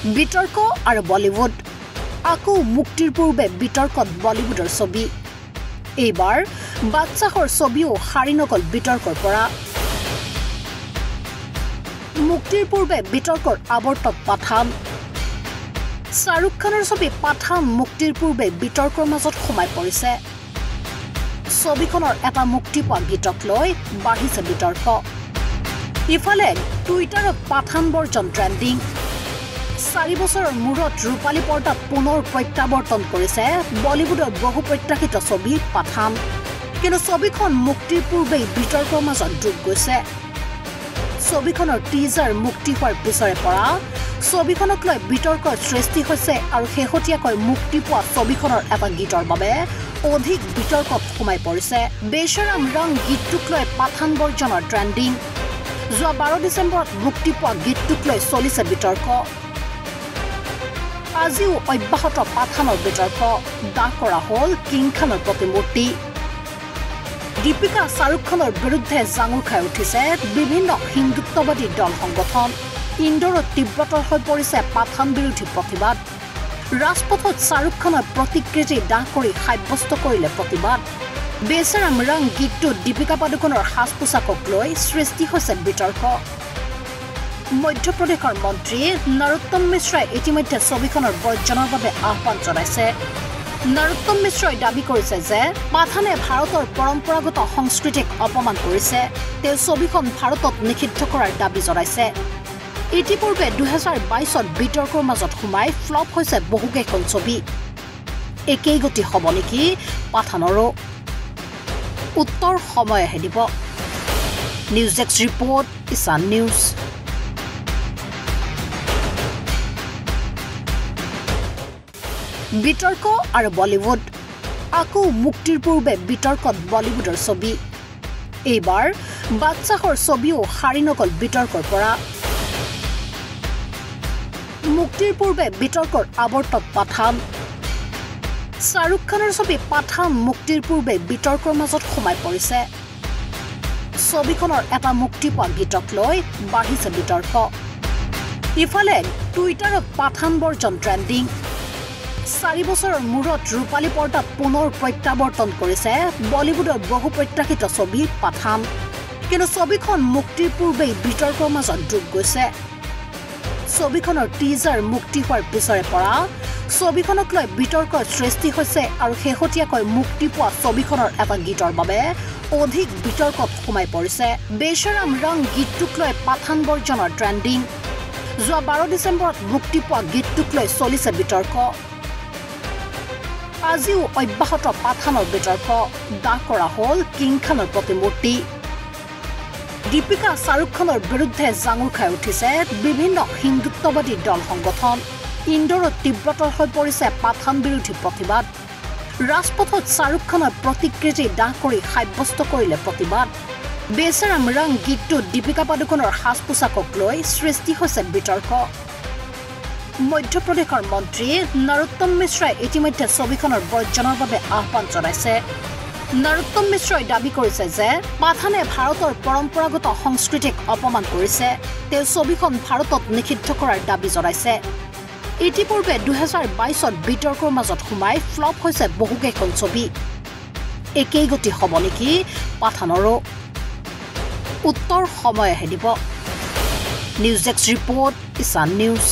বিতৰ্ক আৰু বলীউড। আকৌ মুক্তিৰ পূৰ্বে বিতৰ্কত বলীউডৰ ছবি। এইবাৰ বাদশ্বাহৰ ছবিও সাৰি নগল বিতৰ্কৰ পৰা। মুক্তিৰ পূৰ্বে বিতৰ্কৰ আৱৰ্তত পাঠান। শ্বাহৰুখ খানৰ ছবি পাঠান মুক্তিৰ পূৰ্বে বিতৰ্কৰ মাজত সোমাই পৰিছে। ছবিখনৰ এটা মুক্তি পোৱা গীতক লৈ বাঢ়িছে বিতৰ্ক। ইফালে টুইটাৰত পাঠান বৰ্জন ট্ৰেণ্ডিং চাৰি বছৰৰ মূৰত ৰূপালী পৰ্দাত পুনৰ প্ৰত্যাৱৰ্তন কৰিছে বলীউডৰ বহু প্ৰত্যাশিত ছবি পাঠান। কিন্তু ছবিখন মুক্তিৰ পূৰ্বেই বিতৰ্কৰ মাজত ডুব গৈছে। ছবিখনৰ টিজাৰ মুক্তি হোৱাৰ পিছৰে পৰা ছবিখনক লৈ বিতৰ্কৰ সৃষ্টি হৈছে আৰু শেহতীয়াকৈ মুক্তি পোৱা ছবিখনৰ এটা গীতৰ বাবে অধিক বিতৰ্কত সোমাই পৰিছে। বেচৰাম ৰং গীতটোক লৈ পাঠান বৰ্জনৰ ট্ৰেণ্ডিং যোৱা বাৰ ডিচেম্বৰত মুক্তি পোৱা গীতটোক লৈ চলিছে বিতৰ্ক। আজিও অব্যাহত পাঠানৰ বিতৰ্ক দাহ কৰা হ'ল কিং খানৰ প্ৰতিমূৰ্তি দীপিকা শ্বাহৰুখ খানৰ বিৰুদ্ধে জাঙুৰ খাই উঠিছে বিভিন্ন হিন্দুত্ববাদী দল সংগঠন। ইন্দোৰত তীব্ৰতৰ হৈ পৰিছে পাঠান বিৰোধী প্ৰতিবাদ। ৰাজপথত শ্বাহৰুখ খানৰ প্ৰতিকৃতি দাহ কৰি সাব্যস্ত কৰিলে প্ৰতিবাদ। বেচেৰাম ৰং গীতটোত দীপিকা পাডুকনৰ সাজ পোছাকক লৈ সৃষ্টি হৈছে বিতৰ্ক। মধ্যপ্ৰদেশৰ মন্ত্ৰী নৰোত্তম মিশ্ৰাই ইতিমধ্যে ছবিখনৰ বৰ্জনৰ বাবে আহ্বান জনাইছে। নৰোত্তম মিশ্ৰই দাবী কৰিছে যে পাঠানে ভাৰতৰ পৰম্পৰাগত সংস্কৃতিক অপমান কৰিছে। তেওঁ ছবিখন ভাৰতত নিষিদ্ধ কৰাৰ দাবী জনাইছে। ইতিপূৰ্বে দুহেজাৰ বাইছত বিতৰ্কৰ মাজত সোমাই ফ্লপ হৈছে বহুকেইখন ছবি। একেই গতি হ'ব নেকি পাঠানৰো? উত্তৰ সময়েহে দিব। News desk report Ishan news. বিতৰ্ক আৰু বলীউড। আকৌ মুক্তিৰ পূৰ্বে বিতৰ্কত বলীউডৰ ছবি। এইবাৰ বাদশ্বাহৰ ছবিও সাৰি নগল বিতৰ্কৰ পৰা। মুক্তিৰ পূৰ্বে বিতৰ্কৰ আৱৰ্তত পাঠান। শ্বাহৰুখ খানৰ ছবি পাঠান মুক্তিৰ পূৰ্বে বিতৰ্কৰ মাজত সোমাই পৰিছে। ছবিখনৰ এটা মুক্তি পোৱা গীতক লৈ বাঢ়িছে বিতৰ্ক। ইফালে টুইটাৰত পাঠান বৰ্জন ট্ৰেণ্ডিং চাৰি বছৰৰ মূৰত ৰূপালী পৰ্দাত পুনৰ প্ৰত্যাৱৰ্তন কৰিছে বলীউডৰ বহু প্ৰত্যাশিত ছবি পাঠান। কিন্তু ছবিখন মুক্তিৰ পূৰ্বেই বিতৰ্কৰ মাজত ডুব গৈছে। ছবিখনৰ টিজাৰ মুক্তি হোৱাৰ পিছৰে পৰা ছবিখনক লৈ বিতৰ্কৰ সৃষ্টি হৈছে আৰু শেহতীয়াকৈ মুক্তি পোৱা ছবিখনৰ এটা গীতৰ বাবে অধিক বিতৰ্কত সোমাই পৰিছে। বেচৰাম ৰং গীতটোক লৈ পাঠান বৰ্জনৰ ট্ৰেণ্ডিং যোৱা বাৰ ডিচেম্বৰত মুক্তি পোৱা গীতটোক লৈ চলিছে বিতৰ্ক। আজিও অব্যাহত পাঠানৰ বিতৰ্ক। দাহ কৰা হ'ল কিং খানৰ প্ৰতিমূৰ্তি। দীপিকা শ্বাহৰুখ খানৰ বিৰুদ্ধে জাঙুৰ খাই উঠিছে বিভিন্ন হিন্দুত্ববাদী দল সংগঠন। ইন্দোৰত তীব্ৰতৰ হৈ পৰিছে পাঠান বিৰোধী প্ৰতিবাদ। ৰাজপথত শ্বাহৰুখ খানৰ প্ৰতিকৃতি দাহ কৰি সাব্যস্ত কৰিলে প্ৰতিবাদ। বেচেৰাম ৰং গীতটোত দীপিকা পাডুকনৰ সাজ পোছাকক লৈ সৃষ্টি হৈছে বিতৰ্ক। মধ্যপ্ৰদেশৰ মন্ত্ৰী নৰোত্তম মিশ্ৰাই ইতিমধ্যে ছবিখনৰ বৰ্জনৰ বাবে আহ্বান জনাইছে। নৰোত্তম মিশ্ৰই দাবী কৰিছে যে পাঠানে ভাৰতৰ পৰম্পৰাগত সংস্কৃতিক অপমান কৰিছে। তেওঁ ছবিখন ভাৰতত নিষিদ্ধ কৰাৰ দাবী জনাইছে। ইতিপূৰ্বে দুহেজাৰ বাইছত বিতৰ্কৰ মাজত সোমাই ফ্লপ হৈছে বহুকেইখন ছবি। একেই গতি হ'ব নেকি পাঠানৰো? উত্তৰ সময়েহে দিব news desk report Ishan news.